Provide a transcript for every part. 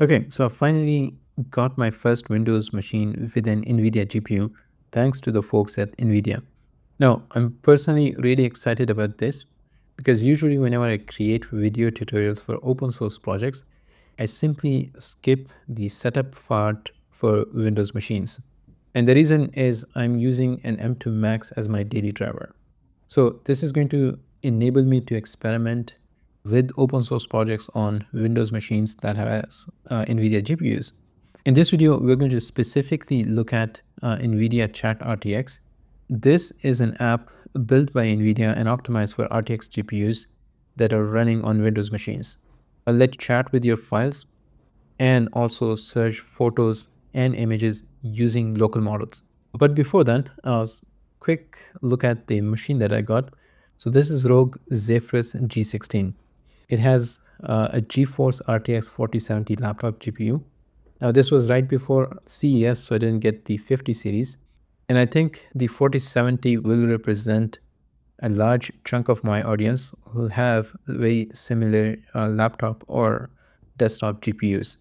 Okay, so I finally got my first Windows machine with an NVIDIA GPU thanks to the folks at NVIDIA. Now, I'm personally really excited about this because usually whenever I create video tutorials for open source projects, I simply skip the setup part for Windows machines. And the reason is I'm using an M2 Max as my daily driver. So this is going to enable me to experiment with open source projects on Windows machines that has uh, NVIDIA GPUs. In this video, we're going to specifically look at uh, NVIDIA Chat RTX. This is an app built by NVIDIA and optimized for RTX GPUs that are running on Windows machines. I'll let you chat with your files and also search photos and images using local models. But before that, a quick look at the machine that I got. So this is Rogue Zephyrus G16. It has uh, a GeForce RTX 4070 laptop GPU. Now this was right before CES, so I didn't get the 50 series. And I think the 4070 will represent a large chunk of my audience who have very similar uh, laptop or desktop GPUs.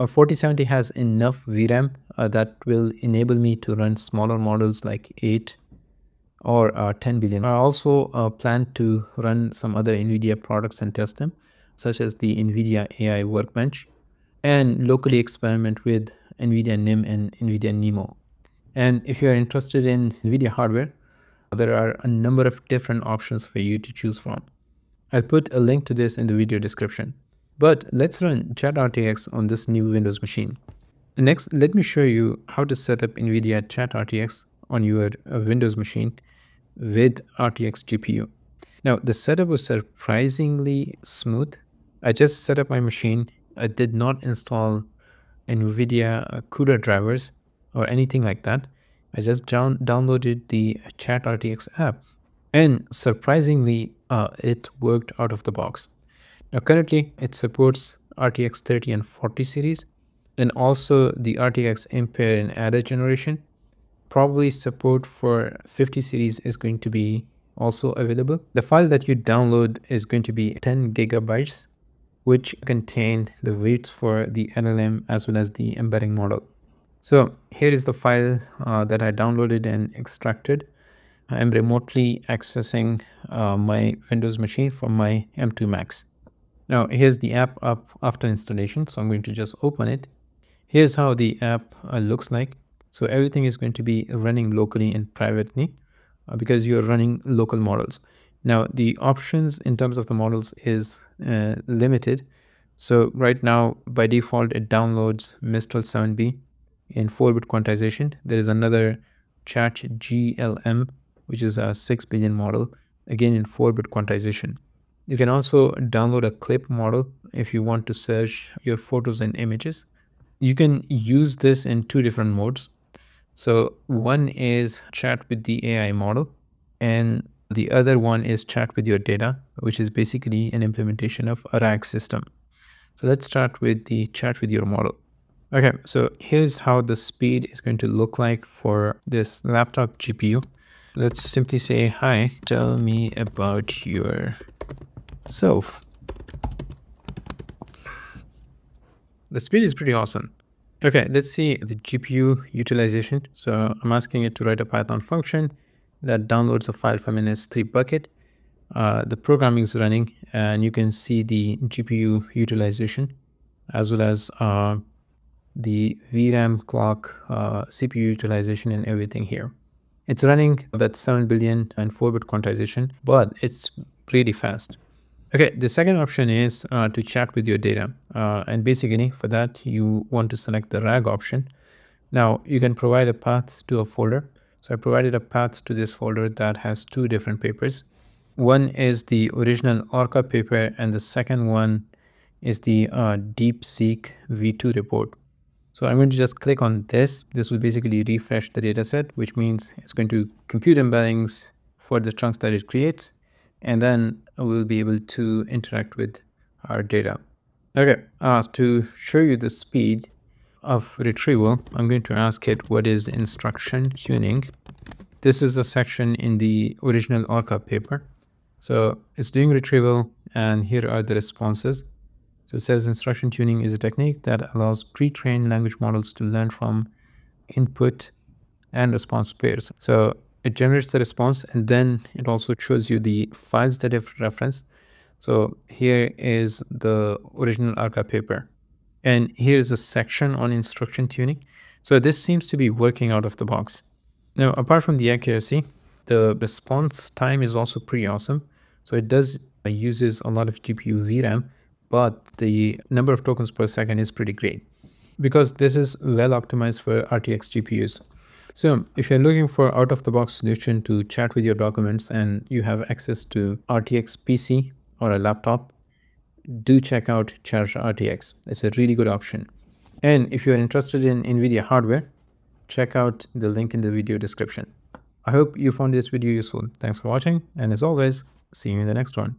A 4070 has enough VRAM uh, that will enable me to run smaller models like 8 or uh, 10 billion. I also uh, plan to run some other NVIDIA products and test them, such as the NVIDIA AI Workbench, and locally experiment with NVIDIA NIM and NVIDIA NeMo. And if you're interested in NVIDIA hardware, there are a number of different options for you to choose from. I'll put a link to this in the video description. But let's run Chat RTX on this new Windows machine. Next, let me show you how to set up NVIDIA Chat RTX on your uh, Windows machine with RTX GPU. Now the setup was surprisingly smooth. I just set up my machine. I did not install NVIDIA CUDA drivers or anything like that. I just down downloaded the Chat RTX app and surprisingly uh, it worked out of the box. Now currently it supports RTX 30 and 40 series and also the RTX Ampere and Ada generation probably support for 50 series is going to be also available. The file that you download is going to be 10 gigabytes, which contain the weights for the LLM as well as the embedding model. So here is the file uh, that I downloaded and extracted. I'm remotely accessing uh, my Windows machine from my M2 Max. Now here's the app up after installation. So I'm going to just open it. Here's how the app uh, looks like. So everything is going to be running locally and privately uh, because you're running local models. Now the options in terms of the models is uh, limited. So right now by default it downloads Mistral 7B in 4-bit quantization. There is another Chat GLM which is a 6 billion model again in 4-bit quantization. You can also download a clip model if you want to search your photos and images. You can use this in two different modes. So one is chat with the AI model and the other one is chat with your data, which is basically an implementation of a RAG system. So let's start with the chat with your model. Okay, so here's how the speed is going to look like for this laptop GPU. Let's simply say, hi, tell me about yourself. The speed is pretty awesome. Okay, let's see the GPU utilization. So I'm asking it to write a Python function that downloads a file from an S3 bucket. Uh, the programming is running and you can see the GPU utilization as well as uh, the VRAM clock, uh, CPU utilization and everything here. It's running that 7 billion and 4-bit quantization, but it's pretty fast. Okay, the second option is uh, to chat with your data. Uh, and basically for that, you want to select the RAG option. Now you can provide a path to a folder. So I provided a path to this folder that has two different papers. One is the original Orca paper and the second one is the uh, DeepSeek V2 report. So I'm going to just click on this. This will basically refresh the dataset, which means it's going to compute embeddings for the chunks that it creates and then we'll be able to interact with our data. Okay, uh, to show you the speed of retrieval, I'm going to ask it what is instruction tuning. This is a section in the original Orca paper. So it's doing retrieval and here are the responses. So it says instruction tuning is a technique that allows pre-trained language models to learn from input and response pairs. So it generates the response and then it also shows you the files that have referenced. So here is the original Orca paper. And here's a section on instruction tuning. So this seems to be working out of the box. Now, apart from the accuracy, the response time is also pretty awesome. So it does uh, uses a lot of GPU VRAM, but the number of tokens per second is pretty great because this is well optimized for RTX GPUs. So if you're looking for out-of-the-box solution to chat with your documents and you have access to RTX PC or a laptop, do check out Chat RTX. It's a really good option. And if you're interested in NVIDIA hardware, check out the link in the video description. I hope you found this video useful. Thanks for watching, and as always, see you in the next one.